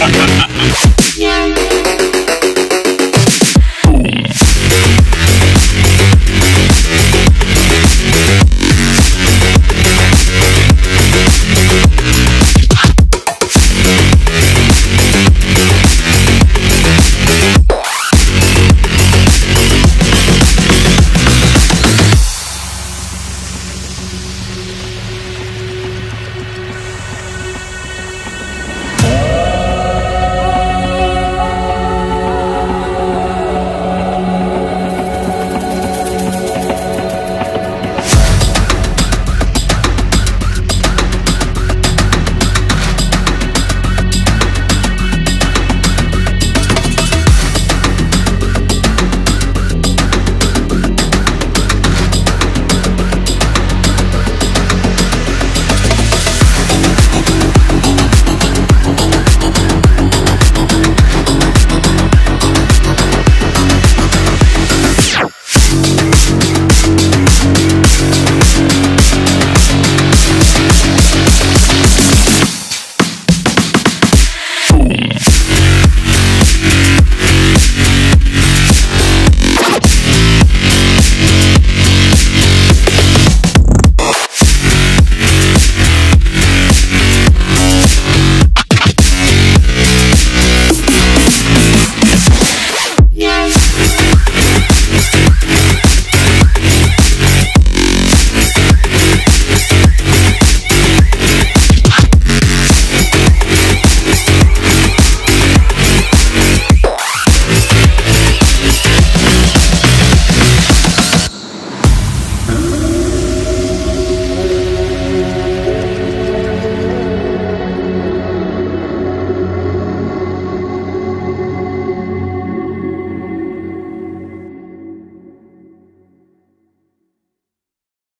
I'm